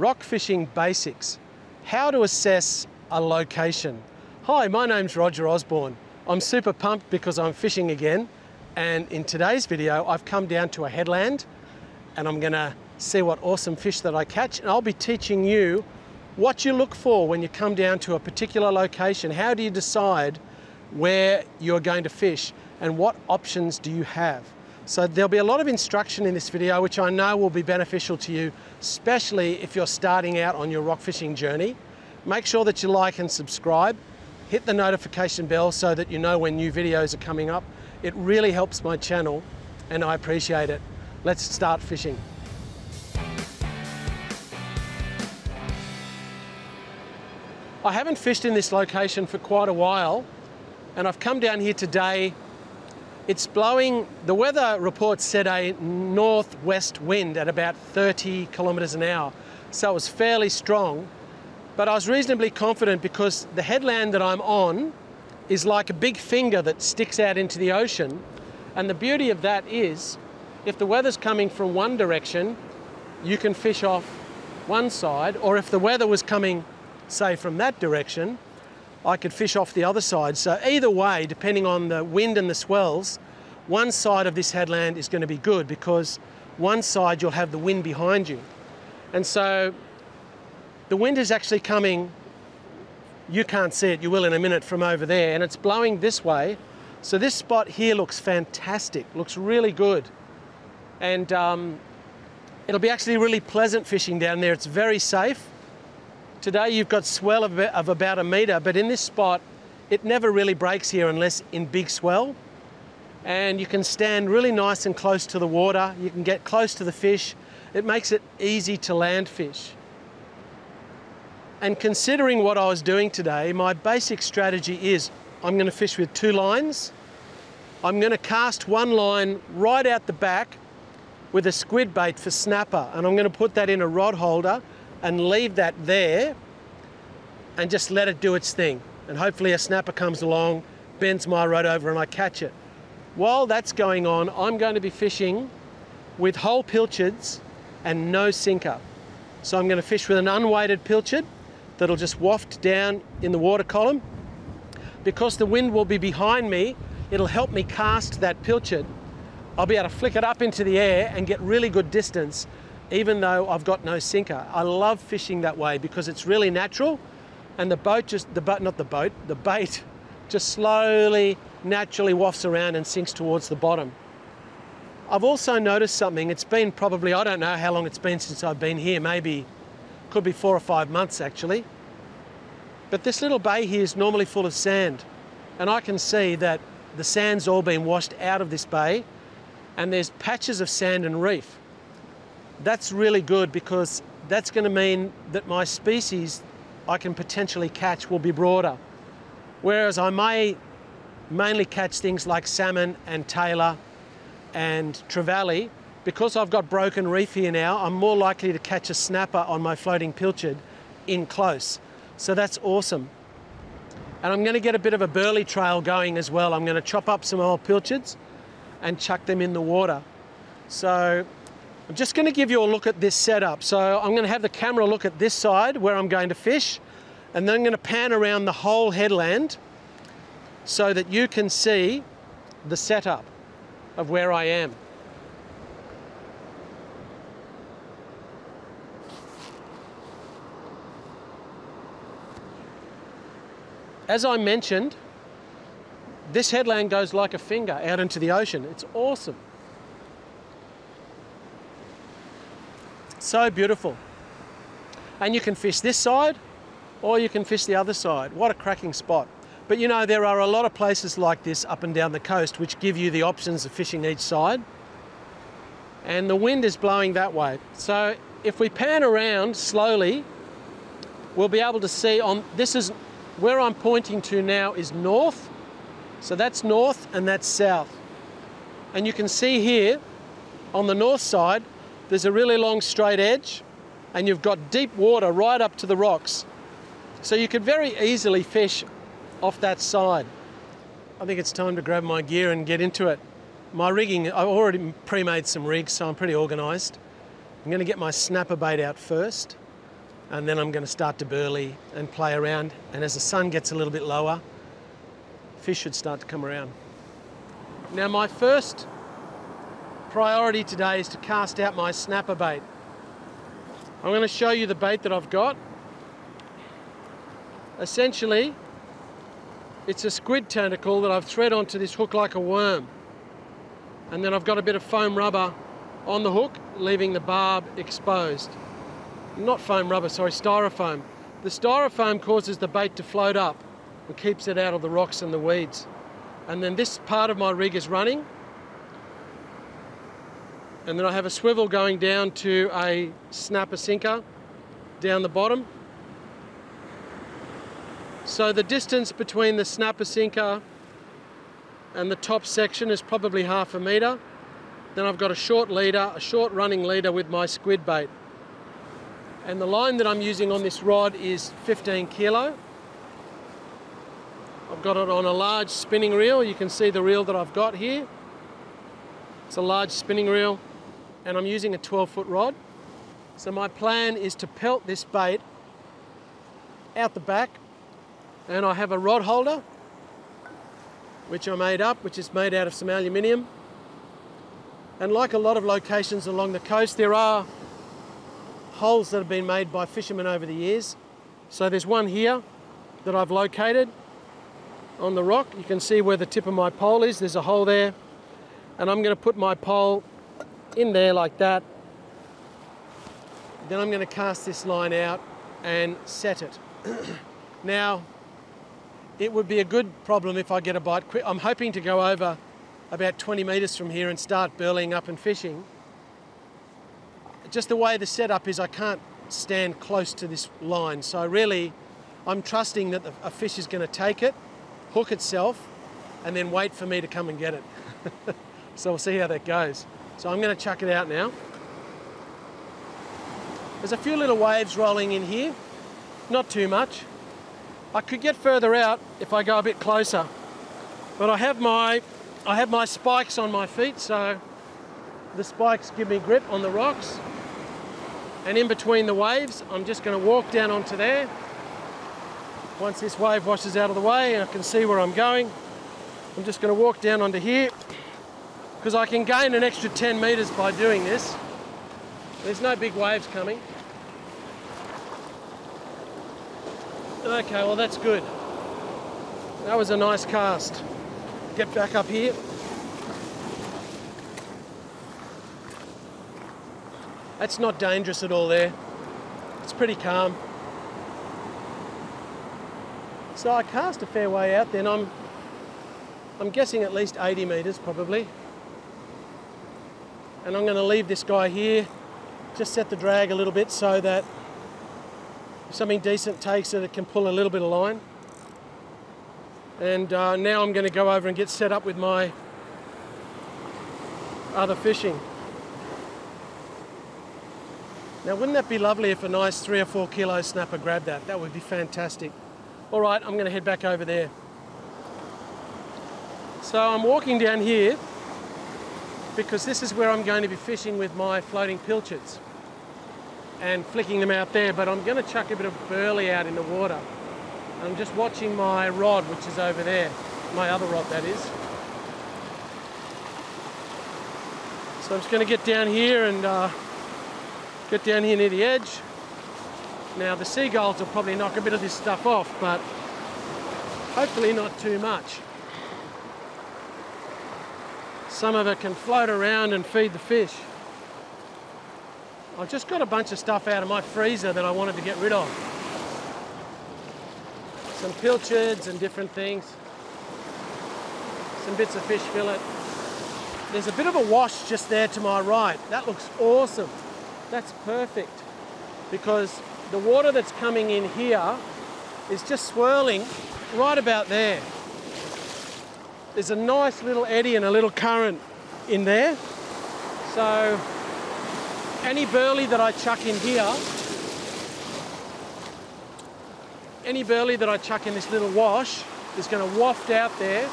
Rock Fishing Basics How to Assess a Location. Hi, my name's Roger Osborne. I'm super pumped because I'm fishing again, and in today's video, I've come down to a headland and I'm going to see what awesome fish that I catch, and I'll be teaching you what you look for when you come down to a particular location. How do you decide where you're going to fish and what options do you have? So there'll be a lot of instruction in this video which I know will be beneficial to you, especially if you're starting out on your rock fishing journey. Make sure that you like and subscribe. Hit the notification bell so that you know when new videos are coming up. It really helps my channel and I appreciate it. Let's start fishing. I haven't fished in this location for quite a while and I've come down here today. It's blowing, the weather report said a northwest wind at about 30 kilometres an hour. So it was fairly strong, but I was reasonably confident because the headland that I'm on is like a big finger that sticks out into the ocean. And the beauty of that is if the weather's coming from one direction, you can fish off one side, or if the weather was coming say from that direction, I could fish off the other side. So either way, depending on the wind and the swells, one side of this headland is going to be good because one side you'll have the wind behind you. And so the wind is actually coming, you can't see it, you will in a minute from over there, and it's blowing this way. So this spot here looks fantastic, looks really good. And um, it'll be actually really pleasant fishing down there. It's very safe. Today you've got swell of, of about a metre, but in this spot, it never really breaks here unless in big swell. And you can stand really nice and close to the water. You can get close to the fish. It makes it easy to land fish. And considering what I was doing today, my basic strategy is I'm going to fish with two lines. I'm going to cast one line right out the back with a squid bait for snapper, and I'm going to put that in a rod holder and leave that there and just let it do its thing. And hopefully a snapper comes along, bends my rod over and I catch it. While that's going on, I'm going to be fishing with whole pilchards and no sinker. So I'm going to fish with an unweighted pilchard that'll just waft down in the water column. Because the wind will be behind me, it'll help me cast that pilchard. I'll be able to flick it up into the air and get really good distance even though I've got no sinker. I love fishing that way because it's really natural and the boat just, the boat, not the boat, the bait just slowly, naturally wafts around and sinks towards the bottom. I've also noticed something, it's been probably, I don't know how long it's been since I've been here, maybe, could be four or five months actually. But this little bay here is normally full of sand and I can see that the sand's all been washed out of this bay and there's patches of sand and reef that's really good because that's going to mean that my species I can potentially catch will be broader. Whereas I may mainly catch things like salmon and tailor and trevally, because I've got broken reef here now, I'm more likely to catch a snapper on my floating pilchard in close. So that's awesome. And I'm going to get a bit of a burley trail going as well. I'm going to chop up some old pilchards and chuck them in the water. So I'm just going to give you a look at this setup. So I'm going to have the camera look at this side where I'm going to fish and then I'm going to pan around the whole headland so that you can see the setup of where I am. As I mentioned, this headland goes like a finger out into the ocean. It's awesome. So beautiful. And you can fish this side or you can fish the other side. What a cracking spot. But you know, there are a lot of places like this up and down the coast which give you the options of fishing each side. And the wind is blowing that way. So if we pan around slowly, we'll be able to see on, this is, where I'm pointing to now is north. So that's north and that's south. And you can see here on the north side, there's a really long straight edge and you've got deep water right up to the rocks. So you could very easily fish off that side. I think it's time to grab my gear and get into it. My rigging, I've already pre-made some rigs, so I'm pretty organised. I'm going to get my snapper bait out first. and then I'm going to start to burley and play around. And as the sun gets a little bit lower, fish should start to come around. Now my first priority today is to cast out my snapper bait. I'm going to show you the bait that I've got. Essentially, it's a squid tentacle that I've thread onto this hook like a worm. And then I've got a bit of foam rubber on the hook, leaving the barb exposed. Not foam rubber, sorry, styrofoam. The styrofoam causes the bait to float up and keeps it out of the rocks and the weeds. And then this part of my rig is running. And then I have a swivel going down to a snapper sinker down the bottom. So the distance between the snapper sinker and the top section is probably half a metre. Then I've got a short leader, a short running leader with my squid bait. And the line that I'm using on this rod is 15 kilo. I've got it on a large spinning reel. You can see the reel that I've got here. It's a large spinning reel and I'm using a 12 foot rod. So my plan is to pelt this bait out the back and I have a rod holder which I made up, which is made out of some aluminium. And like a lot of locations along the coast, there are holes that have been made by fishermen over the years. So there's one here that I've located on the rock. You can see where the tip of my pole is. There's a hole there. And I'm going to put my pole in there like that. Then I'm going to cast this line out and set it. now, it would be a good problem if I get a bite quick. I'm hoping to go over about 20 metres from here and start burling up and fishing. Just the way the setup is, I can't stand close to this line. So really, I'm trusting that a fish is going to take it hook itself, and then wait for me to come and get it. so we'll see how that goes. So I'm going to chuck it out now. There's a few little waves rolling in here, not too much. I could get further out if I go a bit closer, but I have my I have my spikes on my feet, so the spikes give me grip on the rocks. And in between the waves, I'm just going to walk down onto there once this wave washes out of the way and I can see where I'm going, I'm just going to walk down onto here because I can gain an extra 10 metres by doing this. There's no big waves coming. Okay, well that's good. That was a nice cast. Get back up here. That's not dangerous at all there. It's pretty calm. So I cast a fair way out then. I'm, I'm guessing at least 80 metres probably. And I'm going to leave this guy here, just set the drag a little bit so that if something decent takes it, it can pull a little bit of line. And uh, now I'm going to go over and get set up with my other fishing. Now wouldn't that be lovely if a nice three or four kilo snapper grabbed that? That would be fantastic. All right, I'm going to head back over there. So I'm walking down here because this is where I'm going to be fishing with my floating pilchards and flicking them out there, but I'm going to chuck a bit of burley out in the water. I'm just watching my rod, which is over there, my other rod that is. So I'm just going to get down here and uh, get down here near the edge now the seagulls will probably knock a bit of this stuff off, but hopefully not too much. Some of it can float around and feed the fish. I've just got a bunch of stuff out of my freezer that I wanted to get rid of. Some pilchards and different things. Some bits of fish fillet. There's a bit of a wash just there to my right. That looks awesome. That's perfect because the water that's coming in here is just swirling right about there. There's a nice little eddy and a little current in there. So any burley that I chuck in here, any burley that I chuck in this little wash is going to waft out there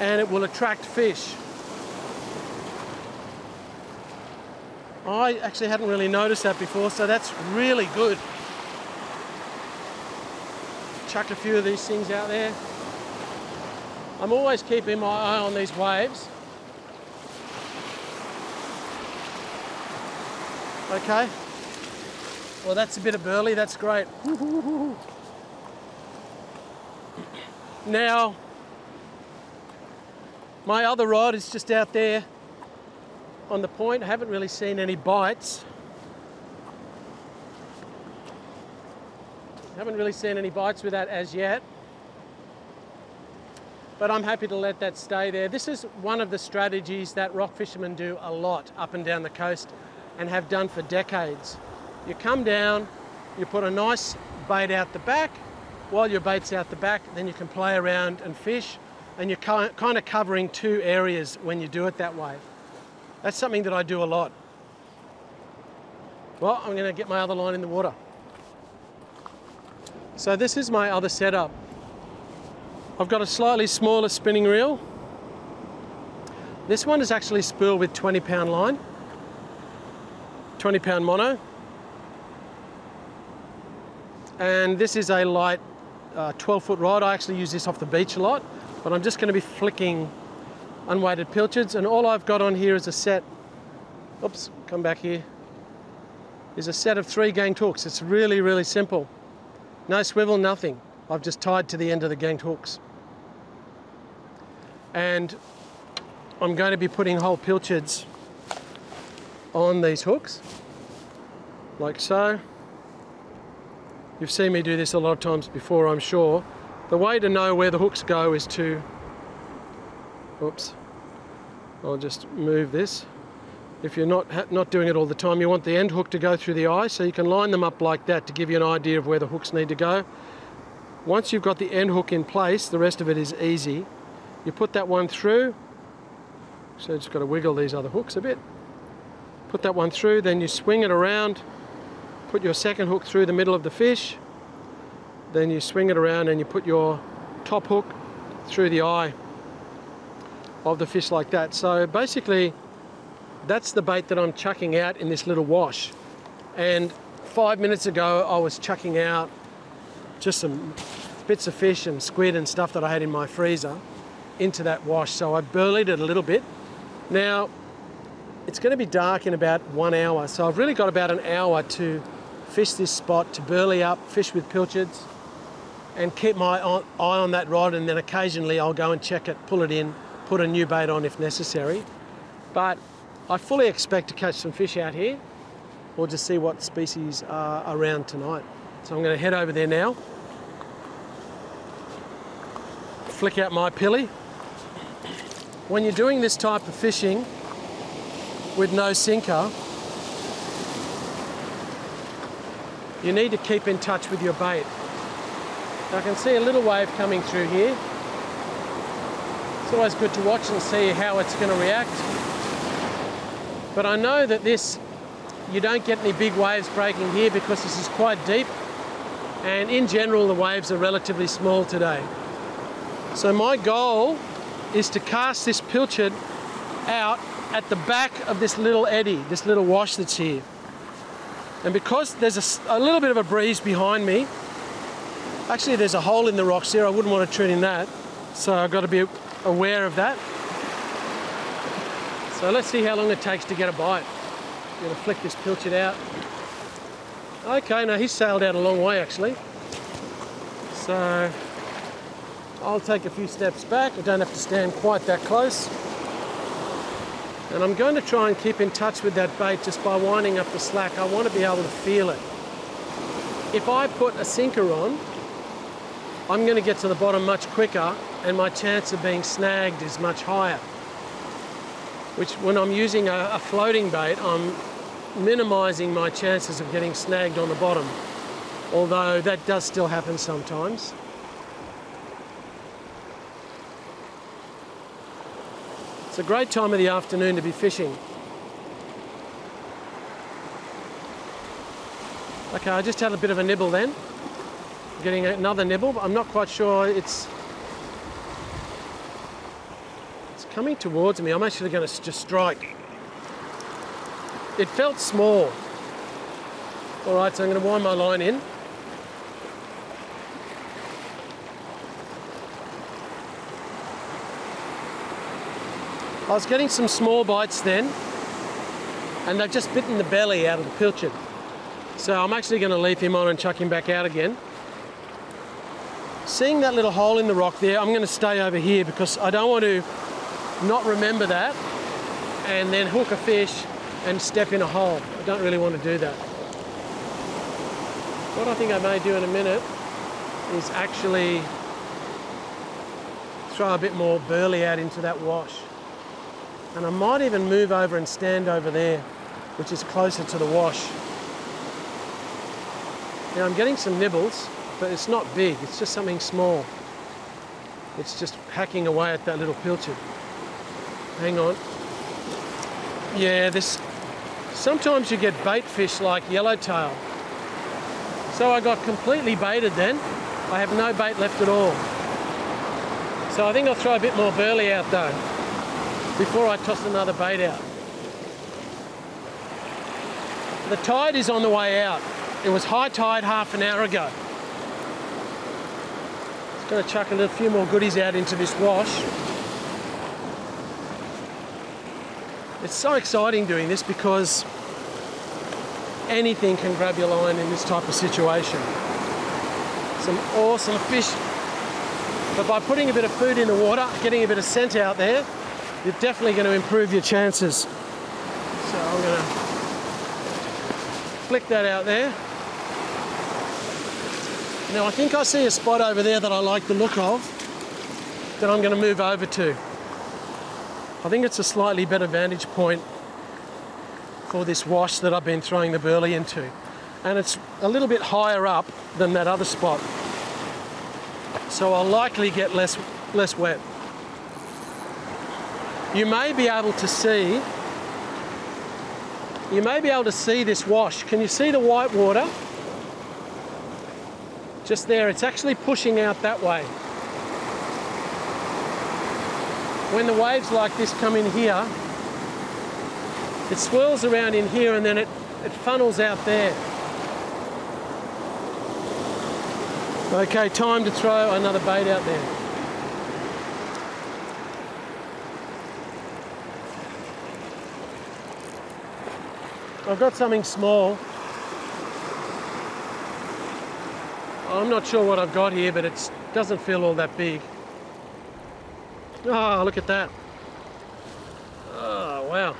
and it will attract fish. I actually hadn't really noticed that before, so that's really good. Chuck a few of these things out there. I'm always keeping my eye on these waves. Okay. Well, that's a bit of burley, that's great. Now, my other rod is just out there on the point. I haven't really seen any bites. Haven't really seen any bites with that as yet. But I'm happy to let that stay there. This is one of the strategies that rock fishermen do a lot up and down the coast and have done for decades. You come down, you put a nice bait out the back, while your bait's out the back, then you can play around and fish, and you're kind of covering two areas when you do it that way. That's something that I do a lot. Well, I'm going to get my other line in the water. So this is my other setup. I've got a slightly smaller spinning reel. This one is actually spooled with 20 pound line. 20 pound mono. And this is a light uh, 12 foot rod. I actually use this off the beach a lot, but I'm just going to be flicking unweighted pilchards. And all I've got on here is a set, oops, come back here, is a set of three ganged hooks. It's really, really simple. No swivel, nothing. I've just tied to the end of the ganged hooks. And I'm going to be putting whole pilchards on these hooks, like so. You've seen me do this a lot of times before, I'm sure. The way to know where the hooks go is to, oops, I'll just move this. If you're not, not doing it all the time, you want the end hook to go through the eye, so you can line them up like that to give you an idea of where the hooks need to go. Once you've got the end hook in place, the rest of it is easy. You put that one through, so just got to wiggle these other hooks a bit put that one through, then you swing it around, put your second hook through the middle of the fish, then you swing it around and you put your top hook through the eye of the fish like that. So basically, that's the bait that I'm chucking out in this little wash. And five minutes ago, I was chucking out just some bits of fish and squid and stuff that I had in my freezer into that wash. So I burleyed it a little bit. Now, it's going to be dark in about one hour, so I've really got about an hour to fish this spot, to burley up, fish with pilchards, and keep my eye on that rod, and then occasionally I'll go and check it, pull it in, put a new bait on if necessary. But I fully expect to catch some fish out here, or just see what species are around tonight. So I'm going to head over there now, flick out my pilly. When you're doing this type of fishing, with no sinker, you need to keep in touch with your bait. I can see a little wave coming through here. It's always good to watch and see how it's going to react. But I know that this, you don't get any big waves breaking here because this is quite deep. And in general, the waves are relatively small today. So my goal is to cast this pilchard out at the back of this little eddy, this little wash that's here. And because there's a, a, little bit of a breeze behind me, actually there's a hole in the rocks here, I wouldn't want to tread in that. So I've got to be aware of that. So let's see how long it takes to get a bite. I'm to flick this pilchard out. Okay, now he's sailed out a long way actually. So I'll take a few steps back. I don't have to stand quite that close. And I'm going to try and keep in touch with that bait just by winding up the slack. I want to be able to feel it. If I put a sinker on, I'm going to get to the bottom much quicker and my chance of being snagged is much higher. Which when I'm using a, a floating bait, I'm minimizing my chances of getting snagged on the bottom. Although that does still happen sometimes. It's a great time of the afternoon to be fishing. Okay, I just had a bit of a nibble then. Getting another nibble, but I'm not quite sure it's it's coming towards me. I'm actually going to just strike. it felt small. All right, so I'm going to wind my line in. I was getting some small bites then, and they've just bitten the belly out of the pilchard. So I'm actually going to leave him on and chuck him back out again. Seeing that little hole in the rock there, I'm going to stay over here because I don't want to not remember that and then hook a fish and step in a hole. I don't really want to do that. What I think I may do in a minute is actually throw a bit more burley out into that wash. And I might even move over and stand over there, which is closer to the wash. Now I'm getting some nibbles, but it's not big, it's just something small. It's just hacking away at that little pilchard. Hang on. Yeah, this. Sometimes you get bait fish like yellowtail. So I got completely baited then. I have no bait left at all. So I think I'll throw a bit more burley out though before I toss another bait out. The tide is on the way out. It was high tide half an hour ago. Just to chuck a little few more goodies out into this wash. It's so exciting doing this because anything can grab your line in this type of situation. Some awesome fish. But by putting a bit of food in the water, getting a bit of scent out there, you're definitely going to improve your chances. So I'm going to flick that out there. Now I think I see a spot over there that I like the look of that I'm going to move over to. I think it's a slightly better vantage point for this wash that I've been throwing the burley into. And it's a little bit higher up than that other spot. So I'll likely get less, less wet you may be able to see you may be able to see this wash. Can you see the white water? Just there, it's actually pushing out that way. When the waves like this come in here, it swirls around in here and then it, it funnels out there. Okay, time to throw another bait out there. I've got something small. I'm not sure what I've got here, but it doesn't feel all that big. Oh, look at that. Oh, wow.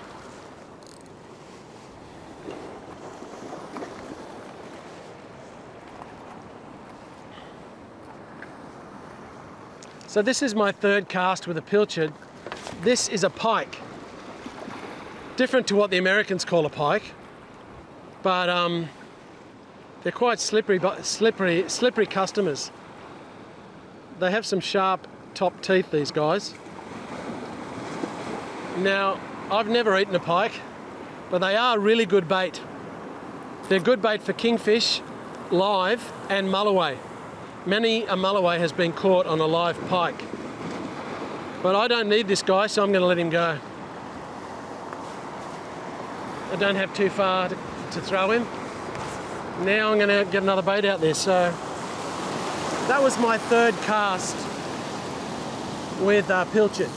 So this is my third cast with a pilchard. This is a pike. Different to what the Americans call a pike but um, they're quite slippery, but slippery, slippery customers. They have some sharp top teeth, these guys. Now, I've never eaten a pike, but they are really good bait. They're good bait for kingfish, live, and mulloway. Many a mulloway has been caught on a live pike. But I don't need this guy, so I'm going to let him go. I don't have too far to to throw him. Now I'm going to get another bait out there. So that was my third cast with uh, pilchard.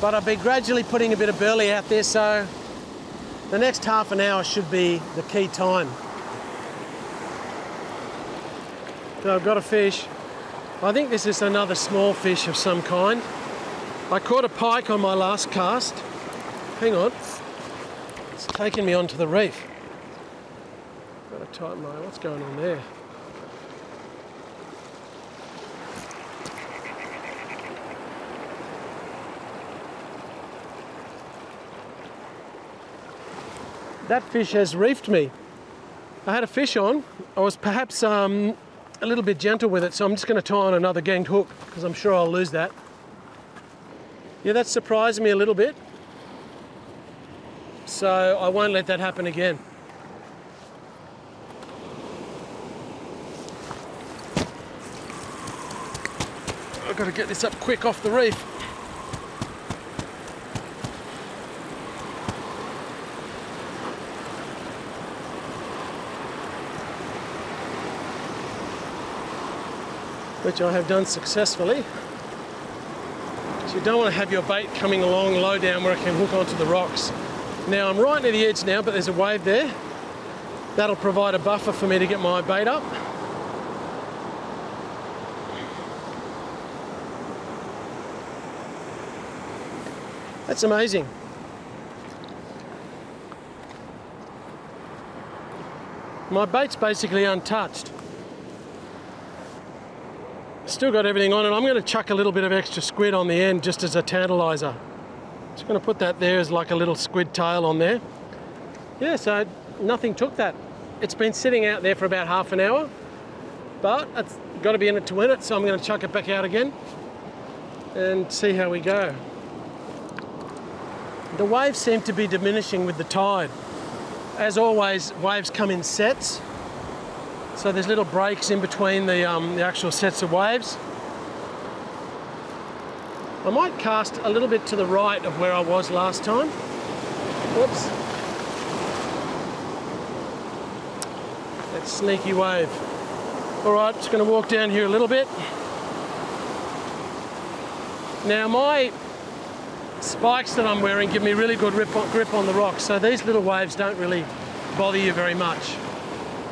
But I've been gradually putting a bit of burley out there, so the next half an hour should be the key time. So I've got a fish. I think this is another small fish of some kind. I caught a pike on my last cast. Hang on. It's taken me onto the reef. Got to tighten my, what's going on there? That fish has reefed me. I had a fish on. I was perhaps um, a little bit gentle with it, so I'm just going to tie on another ganged hook because I'm sure I'll lose that. Yeah, that surprised me a little bit. So I won't let that happen again. I've got to get this up quick off the reef. Which I have done successfully. So you don't want to have your bait coming along low down where it can hook onto the rocks. Now I'm right near the edge now, but there's a wave there. That'll provide a buffer for me to get my bait up. That's amazing. My bait's basically untouched. Still got everything on and I'm going to chuck a little bit of extra squid on the end just as a tantalizer. Just going to put that there as like a little squid tail on there. Yeah, so nothing took that. It's been sitting out there for about half an hour, but it's got to be in it to win it, so I'm going to chuck it back out again and see how we go. The waves seem to be diminishing with the tide. As always, waves come in sets. So there's little breaks in between the, um, the actual sets of waves. I might cast a little bit to the right of where I was last time. Whoops. That sneaky wave. All right, just gonna walk down here a little bit. Now my spikes that I'm wearing give me really good grip on, grip on the rocks, so these little waves don't really bother you very much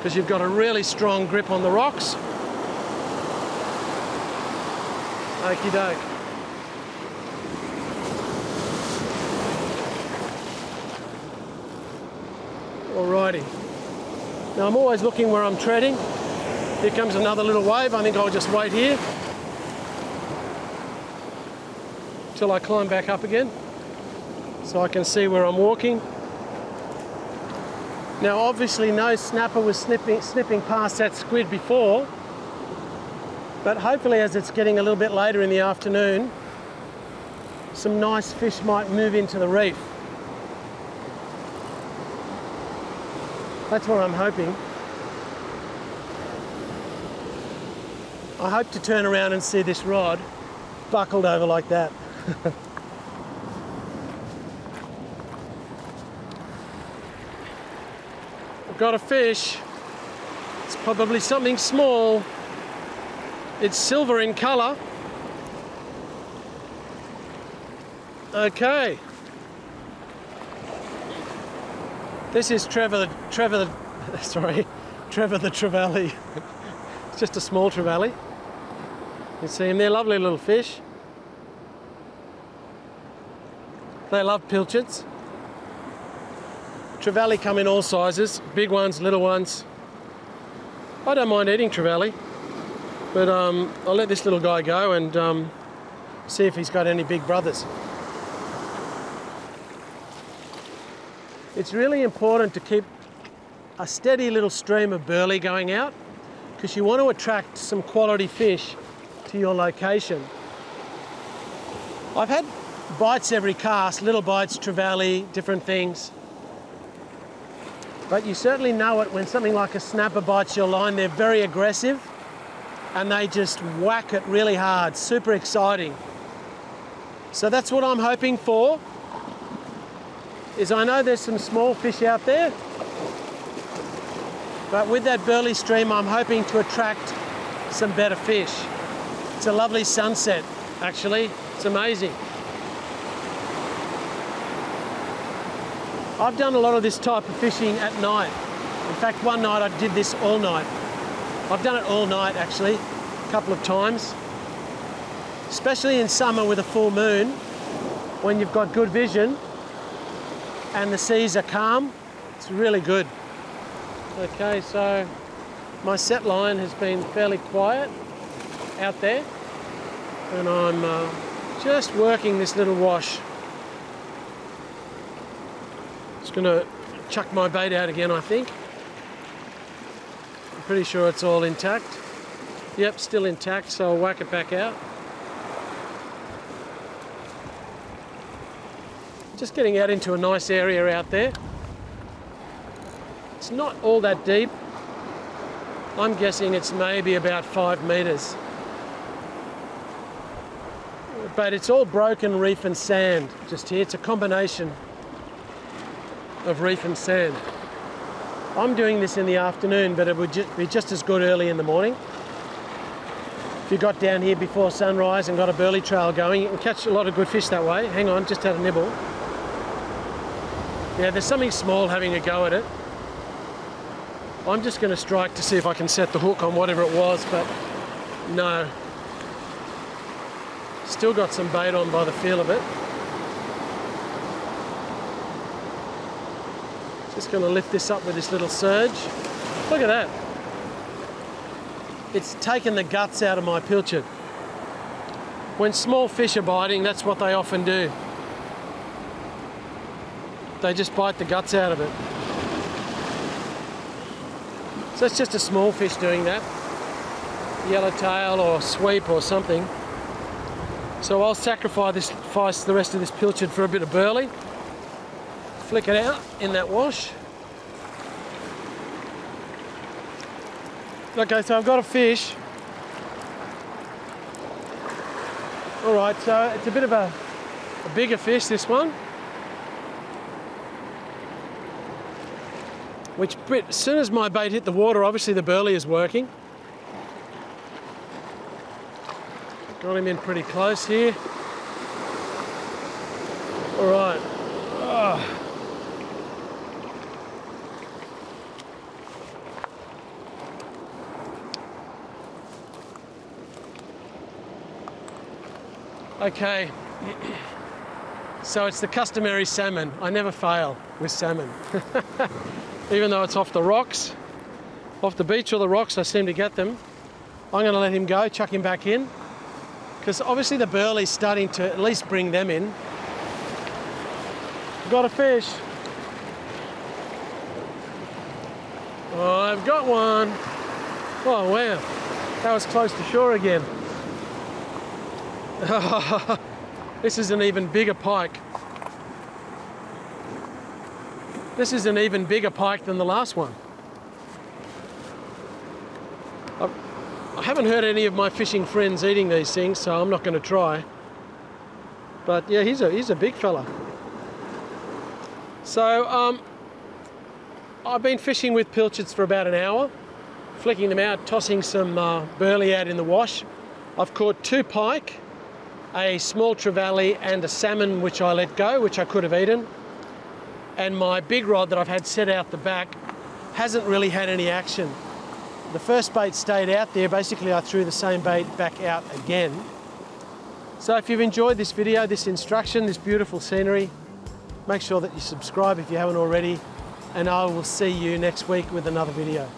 because you've got a really strong grip on the rocks. Okie doke. Alrighty. Now I'm always looking where I'm treading. Here comes another little wave. I think I'll just wait here. till I climb back up again so I can see where I'm walking. Now obviously no snapper was snipping, snipping past that squid before, but hopefully as it's getting a little bit later in the afternoon, some nice fish might move into the reef. That's what I'm hoping. I hope to turn around and see this rod buckled over like that. got a fish. It's probably something small. It's silver in colour. Okay. This is Trevor the Trevor the sorry, Trevor the Trevally. it's just a small Trevally. You see him there, lovely little fish. They love pilchards. Trevally come in all sizes, big ones, little ones. I don't mind eating trevally, but um, I'll let this little guy go and um, see if he's got any big brothers. It's really important to keep a steady little stream of burley going out because you want to attract some quality fish to your location. I've had bites every cast, little bites, trevally, different things. But you certainly know it when something like a snapper bites your line. They're very aggressive and they just whack it really hard. Super exciting. So that's what I'm hoping for. Is I know there's some small fish out there, but with that burley stream, I'm hoping to attract some better fish. It's a lovely sunset, actually. It's amazing. I've done a lot of this type of fishing at night. In fact, one night I did this all night. I've done it all night actually, a couple of times. Especially in summer with a full moon, when you've got good vision and the seas are calm, it's really good. Okay, so my set line has been fairly quiet out there and I'm uh, just working this little wash just gonna chuck my bait out again, I think. I'm pretty sure it's all intact. Yep, still intact, so I'll whack it back out. Just getting out into a nice area out there. It's not all that deep. I'm guessing it's maybe about five metres. But it's all broken reef and sand just here. It's a combination of reef and sand. I'm doing this in the afternoon, but it would ju be just as good early in the morning. If you got down here before sunrise and got a burley trail going, you can catch a lot of good fish that way. Hang on, just had a nibble. Yeah, there's something small having a go at it. I'm just going to strike to see if I can set the hook on whatever it was, but no. Still got some bait on by the feel of it. Just going to lift this up with this little surge. Look at that. It's taken the guts out of my pilchard. When small fish are biting, that's what they often do. They just bite the guts out of it. So it's just a small fish doing that. Yellowtail or sweep or something. So I'll sacrifice the rest of this pilchard for a bit of burley. Flick it out in that wash. Okay, so I've got a fish. All right, so it's a bit of a, a bigger fish, this one. which as soon as my bait hit the water, obviously the burley is working. Got him in pretty close here. All right. Oh. Okay, so it's the customary salmon. I never fail with salmon. even though it's off the rocks, off the beach or the rocks, I seem to get them. I'm going to let him go, chuck him back in, because obviously the burley's starting to at least bring them in. Got a fish. Oh, I've got one. Oh, wow. That was close to shore again. this is an even bigger pike. This is an even bigger pike than the last one. I haven't heard any of my fishing friends eating these things, so I'm not going to try. But yeah, he's a, he's a big fella. So um, I've been fishing with pilchards for about an hour, flicking them out, tossing some uh, burley out in the wash. I've caught two pike, a small trevally and a salmon which I let go, which I could have eaten and my big rod that I've had set out the back hasn't really had any action. The first bait stayed out there, basically I threw the same bait back out again. So if you've enjoyed this video, this instruction, this beautiful scenery, make sure that you subscribe if you haven't already, and I will see you next week with another video.